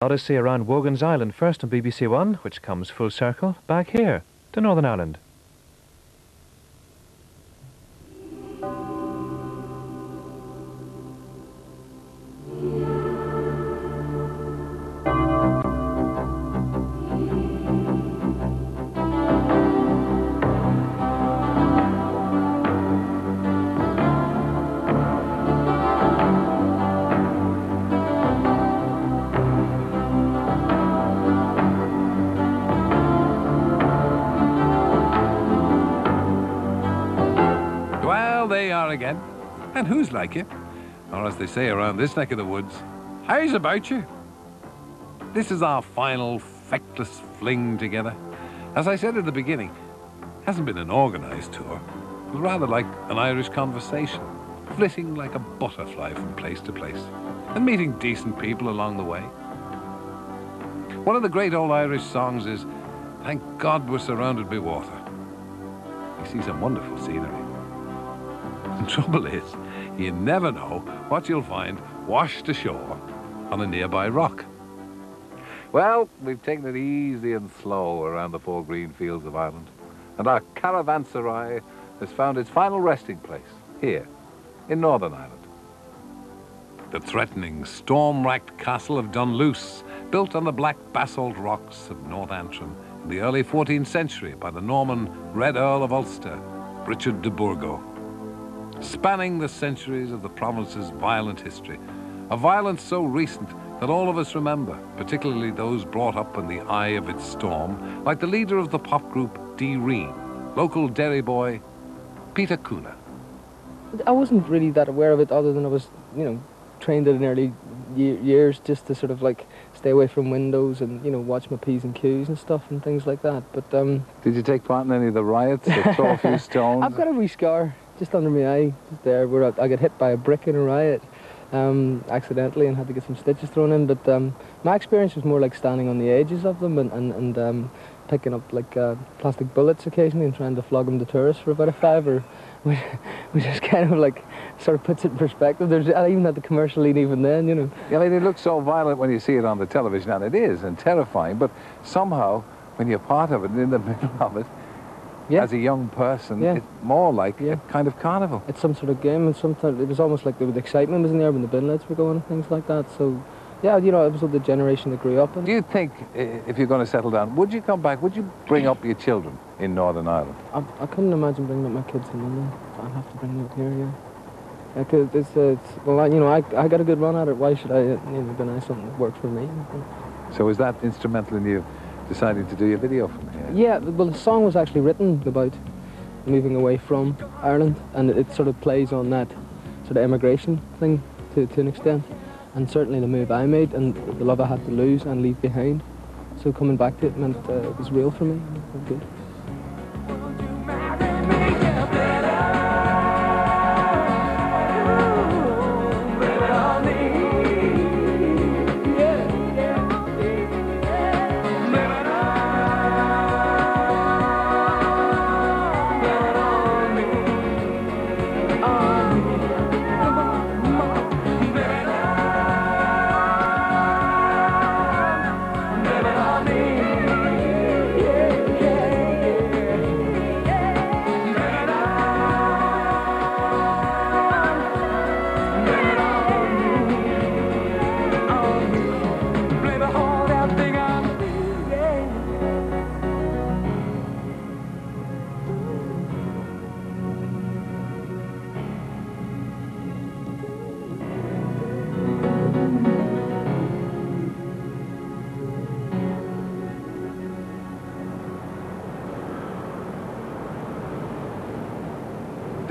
Odyssey around Wogan's Island first on BBC One, which comes full circle back here to Northern Ireland. Around this neck of the woods, how's about you? This is our final feckless fling together. As I said at the beginning, hasn't been an organised tour, but rather like an Irish conversation, flitting like a butterfly from place to place, and meeting decent people along the way. One of the great old Irish songs is, Thank God we're surrounded by water. You see some wonderful scenery. The trouble is, you never know what you'll find washed ashore on a nearby rock. Well, we've taken it easy and slow around the four green fields of Ireland, and our caravanserai has found its final resting place here, in Northern Ireland. The threatening, storm-racked castle of Dunluce, built on the black basalt rocks of North Antrim in the early 14th century by the Norman Red Earl of Ulster, Richard de Burgo spanning the centuries of the province's violent history. A violence so recent that all of us remember, particularly those brought up in the eye of its storm, like the leader of the pop group D:Ream, local dairy boy Peter Cunnah. I wasn't really that aware of it other than I was, you know, trained in early years just to sort of like stay away from windows and, you know, watch my P's and Q's and stuff and things like that. But um, Did you take part in any of the riots or throw a few stones? I've got a wee scar just under my eye, there, where I, I got hit by a brick in a riot um, accidentally and had to get some stitches thrown in. But um, my experience was more like standing on the edges of them and, and, and um, picking up like uh, plastic bullets occasionally and trying to flog them to tourists for about a fiver, which, which is kind of like sort of puts it in perspective. There's I even had the commercial lead even then, you know. Yeah, I mean, it looks so violent when you see it on the television, and it is, and terrifying. But somehow, when you're part of it, in the middle of it, yeah. as a young person, yeah. it's more like yeah. a kind of carnival. It's some sort of game, and sometimes it was almost like the, the excitement was in there when the bin lights were going and things like that. So, yeah, you know, it was all the generation that grew up. In. Do you think, if you're going to settle down, would you come back? Would you bring up your children in Northern Ireland? I, I couldn't imagine bringing up my kids in London. I'd have to bring them up here, yeah. Yeah, cause it's, it's well, I, you know, I, I got a good run at it. Why should I, you know, be nice something that works for me? So is that instrumental in you deciding to do your video from here? Yeah, well, the song was actually written about moving away from Ireland, and it, sort of plays on that sort of emigration thing to, to an extent, and certainly the move I made and the love I had to lose and leave behind. So coming back to it meant uh, it was real for me. Good.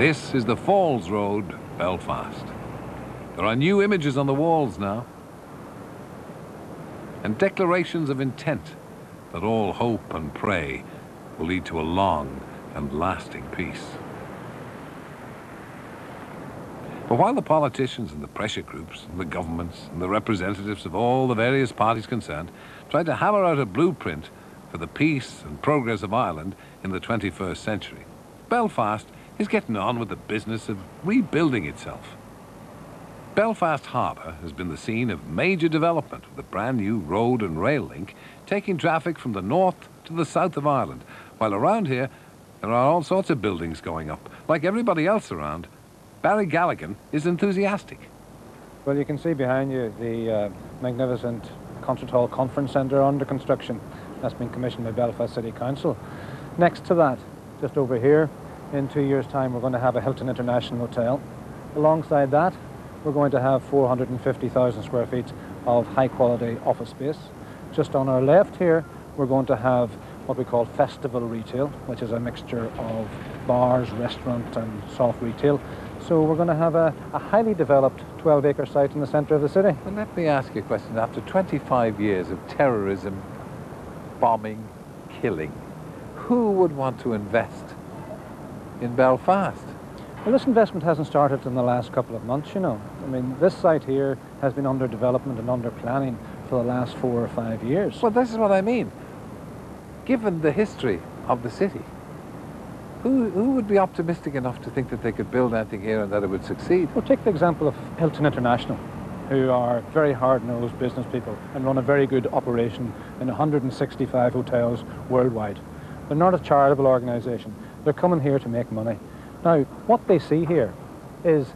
This is the Falls Road, Belfast. There are new images on the walls now. And declarations of intent that all hope and pray will lead to a long and lasting peace. But while the politicians and the pressure groups and the governments and the representatives of all the various parties concerned try to hammer out a blueprint for the peace and progress of Ireland in the 21st century, Belfast is getting on with the business of rebuilding itself. Belfast Harbour has been the scene of major development with a brand new road and rail link taking traffic from the north to the south of Ireland, while around here there are all sorts of buildings going up. Like everybody else around, Barrygalligan is enthusiastic. Well, you can see behind you the uh, magnificent Concert Hall Conference Centre under construction. That's been commissioned by Belfast City Council. Next to that, just over here, in two years' time, we're going to have a Hilton International Hotel. Alongside that, we're going to have 450,000 square feet of high-quality office space. Just on our left here, we're going to have what we call festival retail, which is a mixture of bars, restaurant and soft retail. So we're going to have a, a highly developed 12-acre site in the centre of the city. Well, let me ask you a question. After 25 years of terrorism, bombing, killing, who would want to invest in Belfast? Well, this investment hasn't started in the last couple of months, you know. I mean, this site here has been under development and under planning for the last four or five years. Well, this is what I mean. Given the history of the city, who, who would be optimistic enough to think that they could build anything here and that it would succeed? Well, take the example of Hilton International, who are very hard-nosed business people and run a very good operation in 165 hotels worldwide. They're not a charitable organisation. They're coming here to make money. Now, what they see here is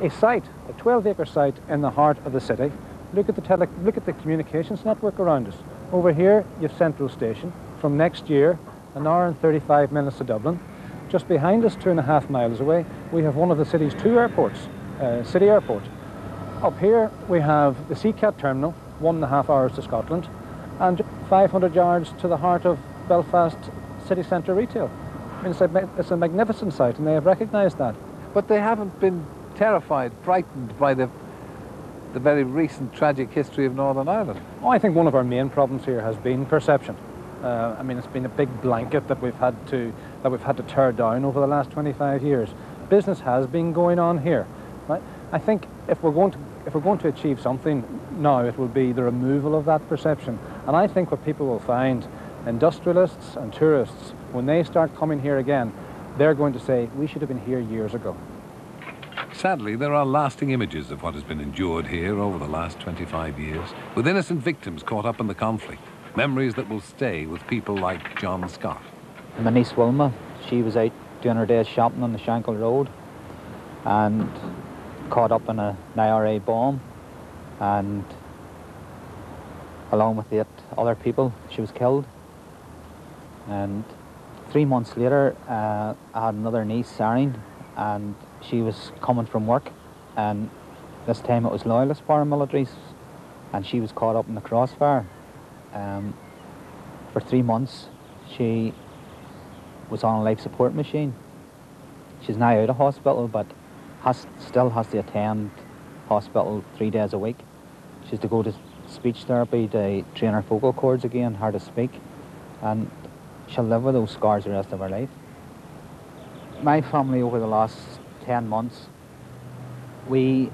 a site, a 12-acre site in the heart of the city. Look at the tele look at the communications network around us. Over here, you've Central Station. From next year, an hour and 35 minutes to Dublin. Just behind us, two and a half miles away, we have one of the city's two airports, uh, City Airport. Up here, we have the SeaCat terminal, one and a half hours to Scotland, and 500 yards to the heart of Belfast city centre retail. I mean, it's a, it's a magnificent site, and they have recognised that. But they haven't been terrified, frightened by the, the very recent tragic history of Northern Ireland. Oh, I think one of our main problems here has been perception. Uh, I mean, it's been a big blanket that we've had to that we've had to tear down over the last 25 years. Business has been going on here. Right? I think if we're going to if we're going to achieve something now, it will be the removal of that perception. And I think what people will find, industrialists and tourists, when they start coming here again, they're going to say, we should have been here years ago. Sadly, there are lasting images of what has been endured here over the last 25 years, with innocent victims caught up in the conflict. Memories that will stay with people like John Scott. My niece Wilma, she was out doing her day's shopping on the Shankill Road and caught up in an IRA bomb and along with eight other people, she was killed. And three months later, uh, I had another niece, Sareen, and she was coming from work and this time it was loyalist paramilitaries and she was caught up in the crossfire um, for three months, she was on a life support machine. She's now out of hospital, but has, still has to attend hospital three days a week. She's to go to speech therapy to train her vocal cords again, how to speak, and she'll live with those scars the rest of her life. My family over the last 10 months, we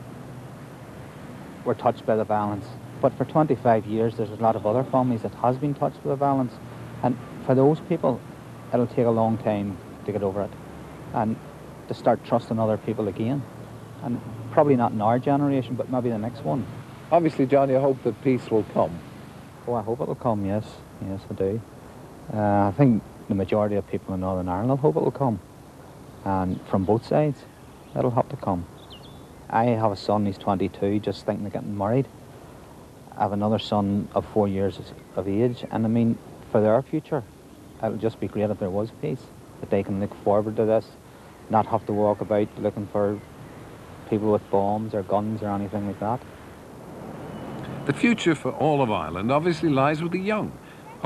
were touched by the violence. But for 25 years, there's a lot of other families that has been touched by the violence. And for those people, it'll take a long time to get over it and to start trusting other people again. And probably not in our generation, but maybe the next one. Obviously, Johnny, I hope that peace will come. Oh, I hope it'll come, yes. Yes, I do. Uh, I think the majority of people in Northern Ireland hope it'll come. And from both sides, it'll have to come. I have a son, he's 22, just thinking of getting married. I have another son of four years of age, and I mean, for their future, it'll just be great if there was peace, that they can look forward to this, not have to walk about looking for people with bombs or guns or anything like that. The future for all of Ireland obviously lies with the young.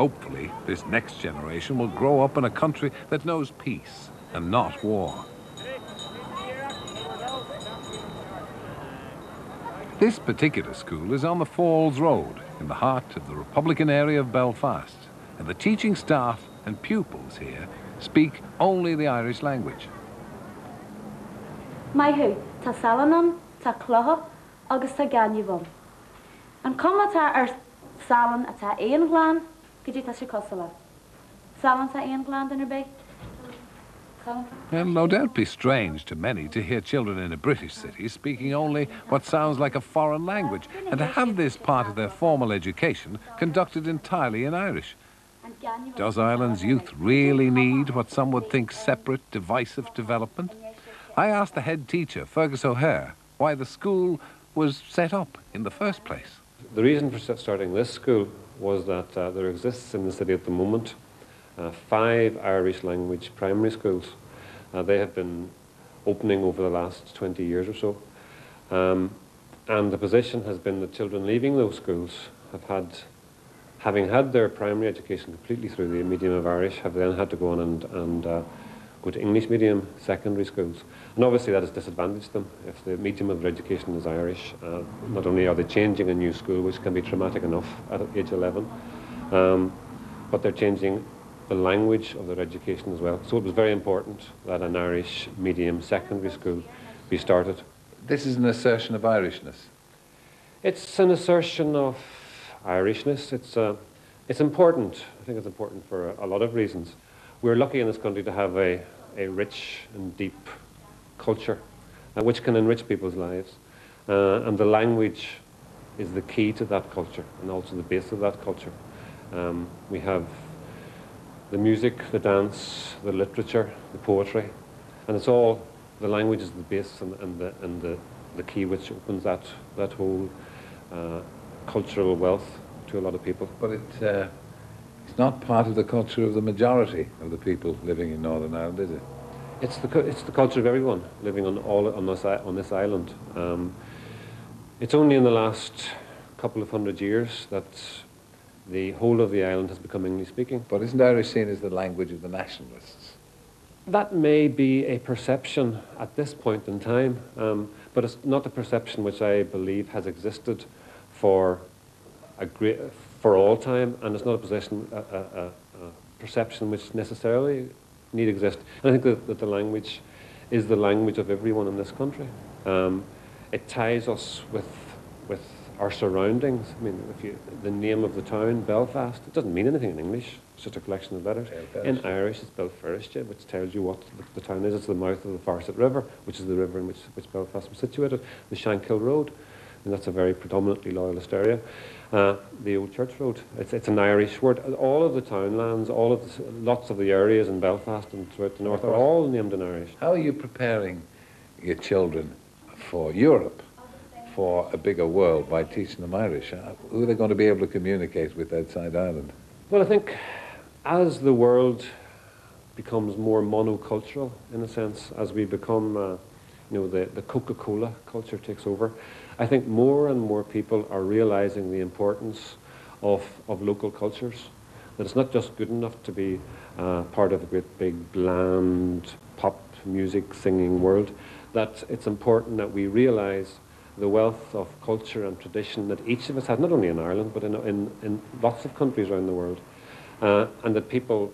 Hopefully, this next generation will grow up in a country that knows peace and not war. This particular school is on the Falls Road, in the heart of the Republican area of Belfast, and the teaching staff and pupils here speak only the Irish language. Mai hu, tá salanan, tá chlotha, agus tá ganihom. An commatá ar salan atá éon gláán, go dtí tá sé cosala. Salan tá éon gláán in ar bé? It'll no doubt be strange to many to hear children in a British city speaking only what sounds like a foreign language and to have this part of their formal education conducted entirely in Irish. Does Ireland's youth really need what some would think separate, divisive development? I asked the head teacher, Fergus O'Hare, why the school was set up in the first place. The reason for starting this school was that uh, there exists in the city at the moment uh, five Irish language primary schools. Uh, they have been opening over the last 20 years or so. Um, and the position has been that children leaving those schools have had, having had their primary education completely through the medium of Irish, have then had to go on and, and uh, go to English medium secondary schools. And obviously that has disadvantaged them. If the medium of their education is Irish, uh, not only are they changing a new school, which can be traumatic enough at age 11, um, but they're changing the language of their education as well. So it was very important that an Irish medium secondary school be started. This is an assertion of Irishness. It's an assertion of Irishness. It's, uh, it's important. I think it's important for a, a lot of reasons. We're lucky in this country to have a, a rich and deep culture uh, which can enrich people's lives. Uh, and the language is the key to that culture and also the base of that culture. Um, we have the music, the dance, the literature, the poetry, and it's all, the language is the base and, and, the, and the, the key which opens that, that whole uh, cultural wealth to a lot of people. But it, uh, not part of the culture of the majority of the people living in Northern Ireland, is it? It's the, it's the culture of everyone living on, all, on, this, on this island. Um, it's only in the last couple of hundred years that the whole of the island has become English speaking. But isn't Irish seen as the language of the nationalists? That may be a perception at this point in time, um, but it's not a perception which I believe has existed for a great, for all time, and it's not a, a, a, a perception which necessarily need exist. And I think that, that, the language is the language of everyone in this country. Um, it ties us with, with our surroundings. I mean, if you, the name of the town, Belfast, it doesn't mean anything in English. It's just a collection of letters. In Irish, it's Béal Feirste, which tells you what the, the, town is. It's the mouth of the Farset River, which is the river in which, which Belfast was situated. The Shankill Road, and that's a very predominantly loyalist area. Uh, the Old Church Road, it's, it's an Irish word. All of the townlands, all of the, lots of the areas in Belfast and throughout the north are all named in Irish. How are you preparing your children for Europe? for a bigger world by teaching them Irish? Uh, who are they going to be able to communicate with outside Ireland? Well, I think as the world becomes more monocultural, in a sense, as we become, uh, you know, the, the Coca-Cola culture takes over, I think more and more people are realizing the importance of, of local cultures. That it's not just good enough to be uh, part of a great big bland pop music singing world, that it's important that we realize the wealth of culture and tradition that each of us has, not only in Ireland, but in, in, in lots of countries around the world. Uh, and that people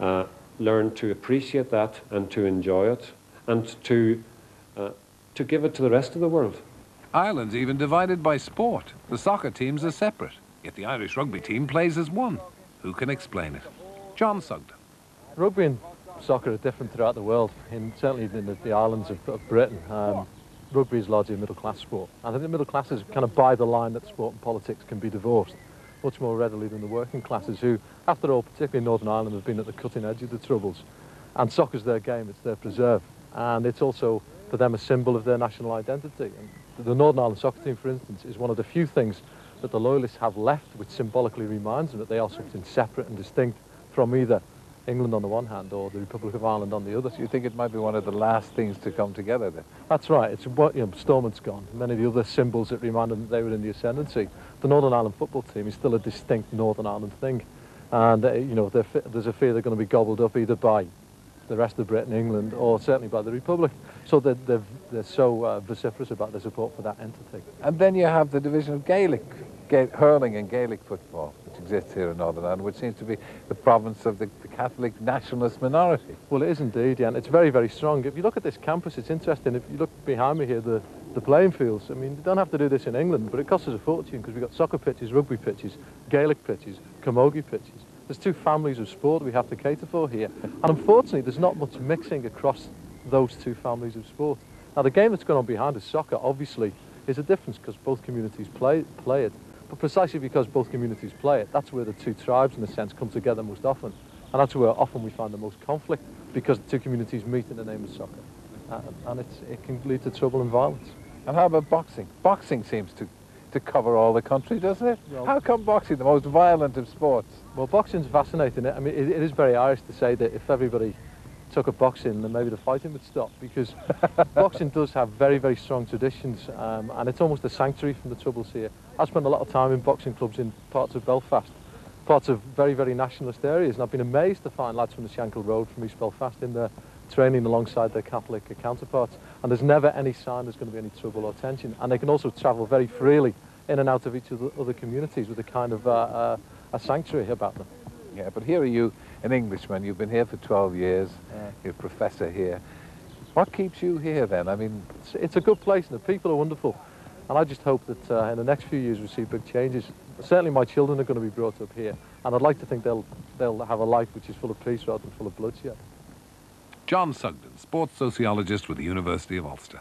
uh, learn to appreciate that and to enjoy it and to, uh, to give it to the rest of the world. Ireland's even divided by sport. The soccer teams are separate, yet the Irish rugby team plays as one. Who can explain it? John Sugden. Rugby and soccer are different throughout the world, in, certainly in the, the islands of, of Britain. Um, rugby is largely a middle class sport. I think the middle classes kind of buy the line that sport and politics can be divorced much more readily than the working classes who, after all, particularly in Northern Ireland, have been at the cutting edge of the troubles. And soccer's their game, it's their preserve. And it's also, for them, a symbol of their national identity. And the Northern Ireland soccer team, for instance, is one of the few things that the Loyalists have left which symbolically reminds them that they are something separate and distinct from either England on the one hand or the Republic of Ireland on the other. So you think it might be one of the last things to come together then? That's right. It's what you know, Stormont's gone. Many of the other symbols that remind them that they were in the ascendancy. The Northern Ireland football team is still a distinct Northern Ireland thing, and uh, you know there's a fear they're going to be gobbled up either by the rest of Britain, England, or certainly by the Republic. So they're, they're, they're so uh, vociferous about their support for that entity. And then you have the division of Gaelic, hurling and Gaelic football which exists here in Northern Ireland, which seems to be the province of the, the, Catholic nationalist minority. Well, it is indeed, yeah, and it's very, very strong. If you look at this campus, it's interesting. If you look behind me here, the, the playing fields, I mean, you don't have to do this in England, but it costs us a fortune because we've got soccer pitches, rugby pitches, Gaelic pitches, camogie pitches. There's two families of sport we have to cater for here. And unfortunately, there's not much mixing across those two families of sport. Now, the game that's going on behind is soccer, obviously, is a difference because both communities play, play it. But precisely because both communities play it, that's where the two tribes, in a sense, come together most often. And that's where often we find the most conflict because the two communities meet in the name of soccer. Uh, and it can lead to trouble and violence. And how about boxing? Boxing seems to, to cover all the country, doesn't it? How come boxing, the most violent of sports? Well, boxing's fascinating. I mean, it, it is very Irish to say that if everybody took up boxing, then maybe the fighting would stop because boxing does have very, very strong traditions um, and it's almost a sanctuary from the troubles here. I spent a lot of time in boxing clubs in parts of Belfast, parts of very, very nationalist areas, and I've been amazed to find lads from the Shankill Road from East Belfast in there training alongside their Catholic counterparts, and there's never any sign there's going to be any trouble or tension. And they can also travel very freely in and out of each of the other communities with a kind of uh, uh, a sanctuary about them. Yeah, but here are you, an Englishman. You've been here for 12 years. Yeah. You're a professor here. What keeps you here then? I mean, It's, it's a good place and the people are wonderful. And I just hope that uh, in the next few years we see big changes. Certainly my children are going to be brought up here. And I'd like to think they'll, they'll have a life which is full of peace rather than full of bloodshed. John Sugden, sports sociologist with the University of Ulster.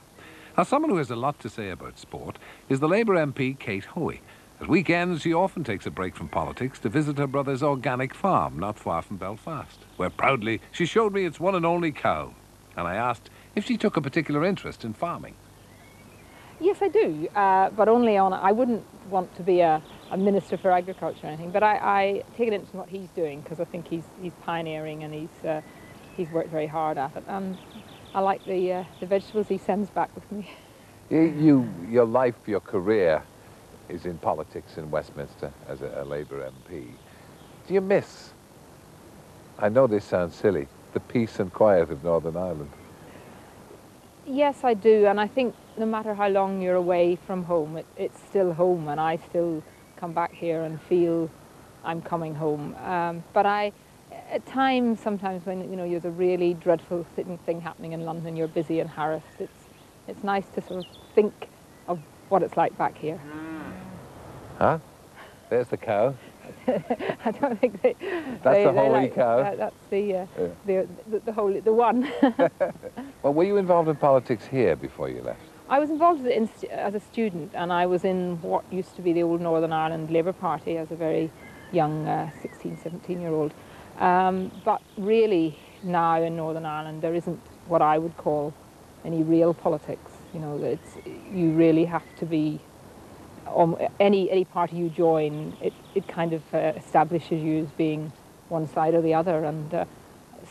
Now, someone who has a lot to say about sport is the Labour MP Kate Hoey. At weekends, she often takes a break from politics to visit her brother's organic farm not far from Belfast, where proudly she showed me its one and only cow. And I asked if she took a particular interest in farming. Yes, I do, uh, but only on. I wouldn't want to be a, a minister for agriculture or anything, but I, I take an interest in what he's doing because I think he's he's pioneering and he's uh, he's worked very hard at it, and I like the uh, the vegetables he sends back with me. You, you, your life, your career is in politics in Westminster as a, a Labour MP. Do you miss, I know this sounds silly, the peace and quiet of Northern Ireland? Yes, I do, and I think no matter how long you're away from home, it, it's still home, and I still come back here and feel I'm coming home. Um, but I, at times, sometimes when you know there's a really dreadful thing, thing happening in London, you're busy and harassed. It's it's nice to sort of think of what it's like back here. Huh? There's the cow. I don't think they. That's they, the they holy like, cow. that- that's the, uh, Yeah. the, the the holy the one. Well, were you involved in politics here before you left? I was involved as a as a student, and I was in what used to be the old Northern Ireland Labour Party as a very young uh, 16, 17 year old. Um, but really, now in Northern Ireland, there isn't what I would call any real politics. You know, it's you really have to be. Um, any any party you join, it it kind of uh, establishes you as being one side or the other, and uh,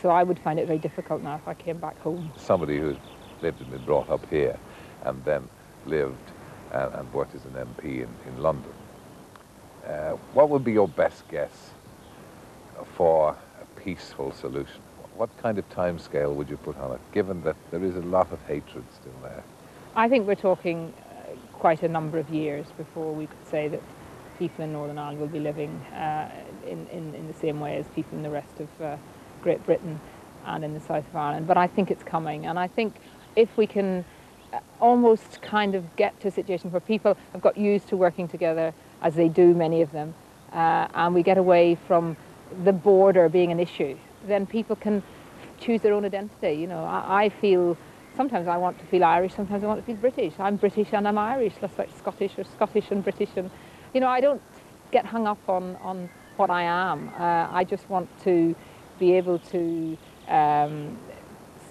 so I would find it very difficult now if I came back home. Somebody who's lived and been brought up here and then lived and, and worked as an MP in, in London. Uh, what would be your best guess for a peaceful solution? What kind of time scale would you put on it, given that there is a lot of hatred still there? I think we're talking uh, quite a number of years before we could say that people in Northern Ireland will be living uh, in, in, in the same way as people in the rest of uh, Great Britain and in the south of Ireland. But I think it's coming, and I think if we can uh, almost kind of get to a situation where people have got used to working together, as they do, many of them, uh, and we get away from the border being an issue, then people can choose their own identity. You know, I, I feel sometimes I want to feel Irish, sometimes I want to feel British. I'm British and I'm Irish, less like Scottish or Scottish and British. And you know, I don't get hung up on on what I am. Uh, I just want to be able to um,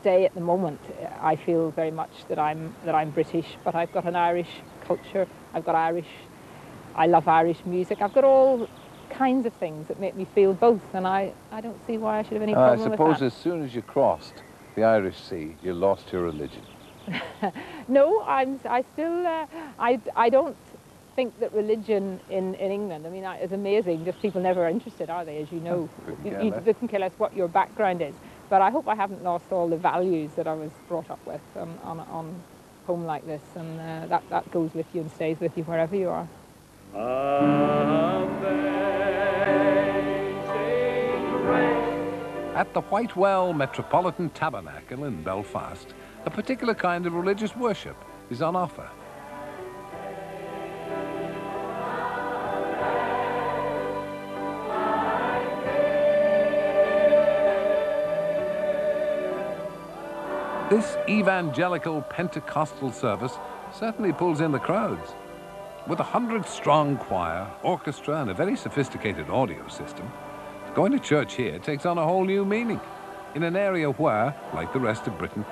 stay at the moment. I feel very much that I'm that I'm British, but I've got an Irish culture. I've got Irish. I love Irish music. I've got all kinds of things that make me feel both, and I, I don't see why I should have any Uh, I problem suppose with that. as soon as you crossed the Irish Sea, you lost your religion. No, I'm, I still, uh, I, I don't think that religion in, in England, I mean, I- it's amazing, just people never are interested, are they, as you know? You, care you less. couldn't care less what your background is. But I hope I haven't lost all the values that I was brought up with on, on, on home like this, and uh, that, that goes with you and stays with you wherever you are. At the Whitewell Metropolitan Tabernacle in Belfast, a particular kind of religious worship is on offer. This evangelical Pentecostal service certainly pulls in the crowds. With a hundred strong choir, orchestra, and a very sophisticated audio system, going to church here takes on a whole new meaning. In an area where, like the rest of Britain,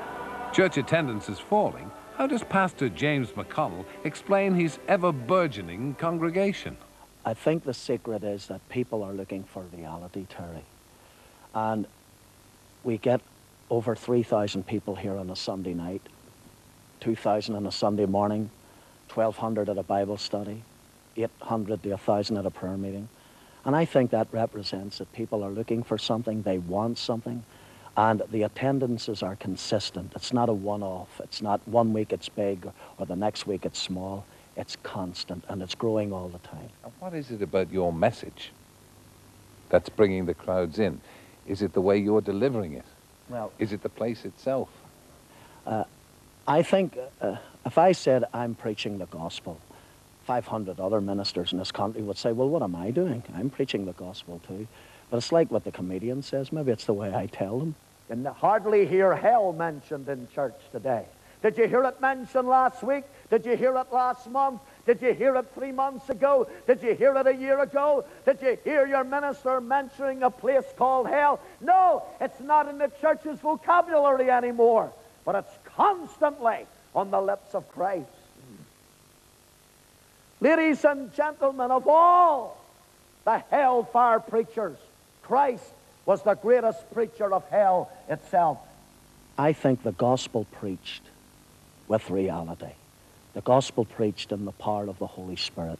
church attendance is falling, how does Pastor James McConnell explain his ever burgeoning congregation? I think the secret is that people are looking for reality, Terry. And we get over 3,000 people here on a Sunday night, 2,000 on a Sunday morning, 1,200 at a Bible study, 800 to 1,000 at a prayer meeting. And I think that represents that people are looking for something, they want something, and the attendances are consistent. It's not a one-off. It's not one week it's big or the next week it's small. It's constant and it's growing all the time. And what is it about your message that's bringing the crowds in? Is it the way you're delivering it? Well, Is it the place itself? uh, I think uh, if I said I'm preaching the gospel, 500 other ministers in this country would say, well, what am I doing? I'm preaching the gospel too. But it's like what the comedian says. Maybe it's the way I tell them. And hardly hear hell mentioned in church today. Did you hear it mentioned last week? Did you hear it last month? Did you hear it three months ago? Did you hear it a year ago? Did you hear your minister mentioning a place called hell? No, it's not in the church's vocabulary anymore, but it's constantly on the lips of Christ. Ladies and gentlemen, of all the hellfire preachers, Christ was the greatest preacher of hell itself. I think the gospel preached with reality. The gospel preached in the power of the Holy Spirit.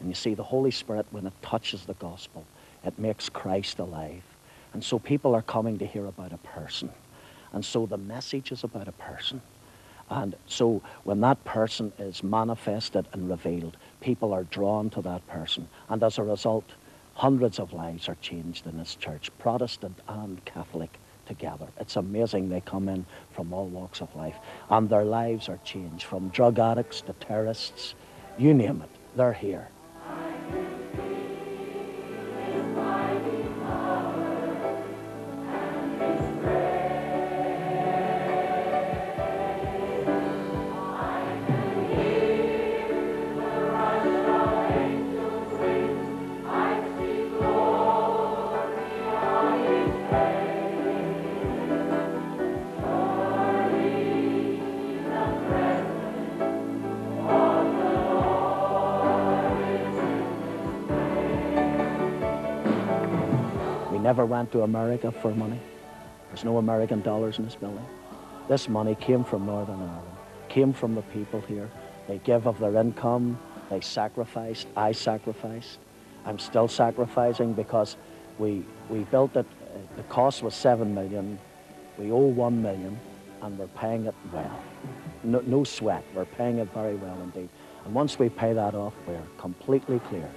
And you see, the Holy Spirit, when it touches the gospel, it makes Christ alive. And so people are coming to hear about a person. And so the message is about a person. And so when that person is manifested and revealed, people are drawn to that person. And as a result, hundreds of lives are changed in this church, Protestant and Catholic together. It's amazing they come in from all walks of life. And their lives are changed from drug addicts to terrorists, you name it, they're here. Never went to America for money. There's no American dollars in this building. This money came from Northern Ireland, came from the people here. They give of their income, they sacrificed, I sacrificed. I'm still sacrificing because we, we built it, uh, the cost was seven million, we owe one million, and we're paying it well. No, no sweat, we're paying it very well indeed. And once we pay that off, we're completely clear.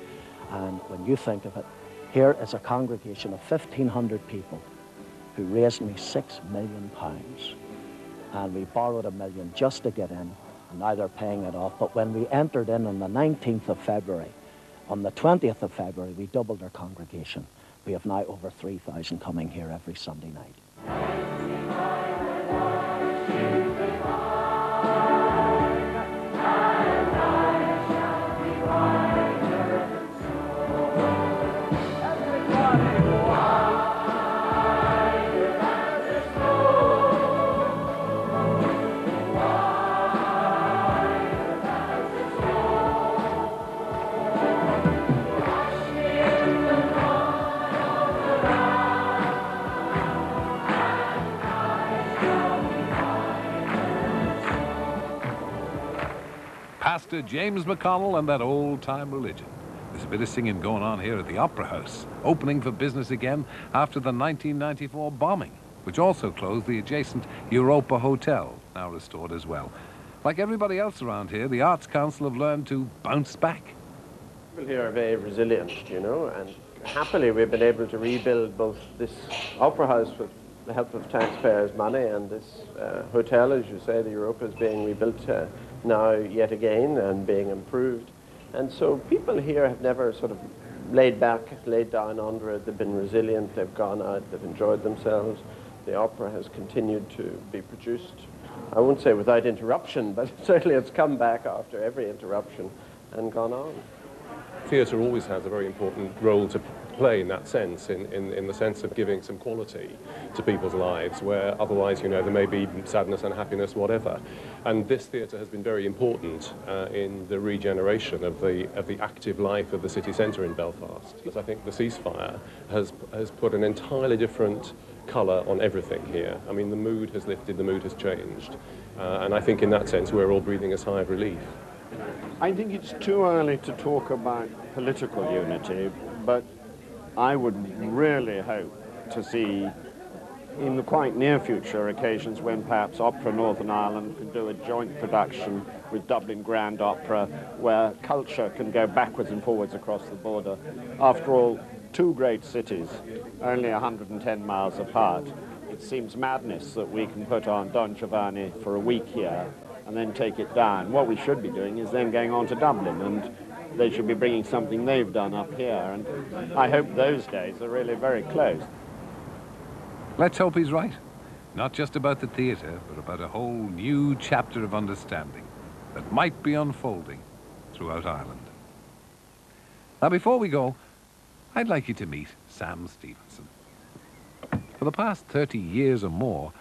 And when you think of it, here is a congregation of 1,500 people who raised me six million pounds. And we borrowed a million just to get in, and now they're paying it off. But when we entered in on the 19th of February, on the 20th of February, we doubled our congregation. We have now over 3,000 coming here every Sunday night. James McConnell and that old-time religion. There's a bit of singing going on here at the Opera House, opening for business again after the 1994 bombing, which also closed the adjacent Europa Hotel, now restored as well. Like everybody else around here, the Arts Council have learned to bounce back. People here are very resilient, you know, and happily we've been able to rebuild both this opera house the help of taxpayers' money and this uh, hotel, as you say, the Europa is being rebuilt uh, now yet again and being improved. And so people here have never sort of laid back, laid down under it. They've been resilient, they've gone out, they've enjoyed themselves. The opera has continued to be produced I won't say without interruption, but certainly it's come back after every interruption and gone on. Theatre always has a very important role to play in that sense, in, in, in the sense of giving some quality to people's lives, where otherwise, you know, there may be sadness, unhappiness, whatever. And this theatre has been very important uh, in the regeneration of the, of the active life of the city centre in Belfast. Because I think the ceasefire has, has put an entirely different colour on everything here. I mean, the mood has lifted, the mood has changed. Uh, and I think in that sense, we're all breathing a sigh of relief. I think it's too early to talk about political unity, but I would really hope to see in the quite near future occasions when perhaps Opera Northern Ireland could do a joint production with Dublin Grand Opera where culture can go backwards and forwards across the border. After all, two great cities, only 110 miles apart, it seems madness that we can put on Don Giovanni for a week here and then take it down. What we should be doing is then going on to Dublin and they should be bringing something they've done up here. And I hope those days are really very close. Let's hope he's right. Not just about the theatre, but about a whole new chapter of understanding that might be unfolding throughout Ireland. Now, before we go, I'd like you to meet Sam Stevenson. For the past 30 years or more,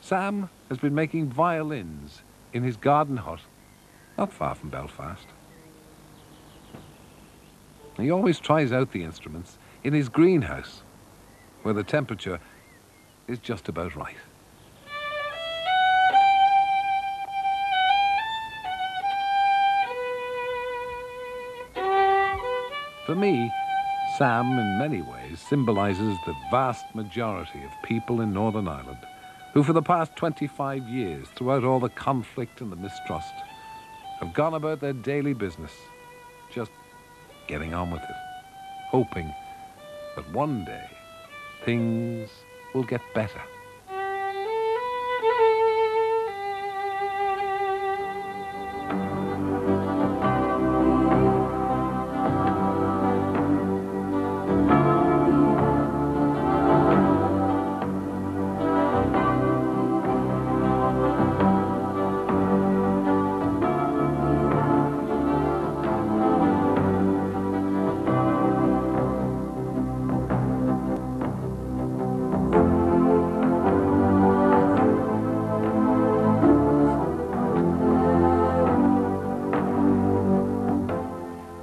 Sam has been making violins in his garden hut, not far from Belfast. He always tries out the instruments in his greenhouse, where the temperature is just about right. For me, Sam in many ways symbolises the vast majority of people in Northern Ireland who for the past 25 years, throughout all the conflict and the mistrust, have gone about their daily business, just getting on with it, hoping that one day things will get better.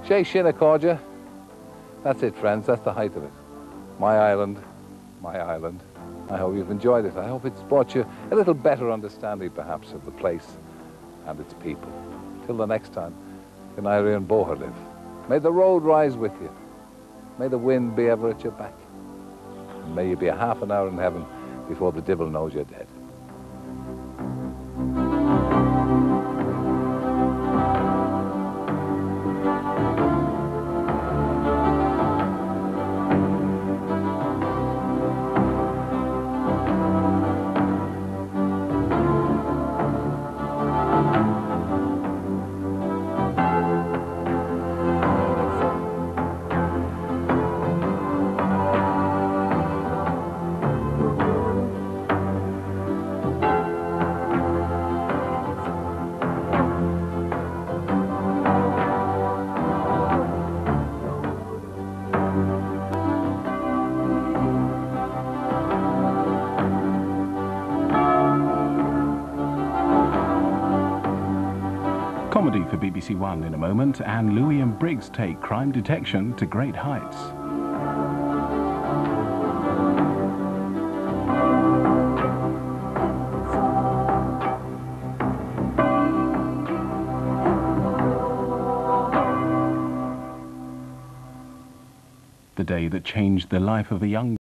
Shay Shinnacordia. That's it, friends. That's the height of it. My island, my island. I hope you've enjoyed it. I hope it's brought you a little better understanding, perhaps, of the place and its people. Till the next time, can and Boher live. May the road rise with you. May the wind be ever at your back. And may you be a half an hour in heaven before the devil knows you're dead. Comedy for BBC One in a moment, and Louis and Briggs take crime detection to great heights. The day that changed the life of a young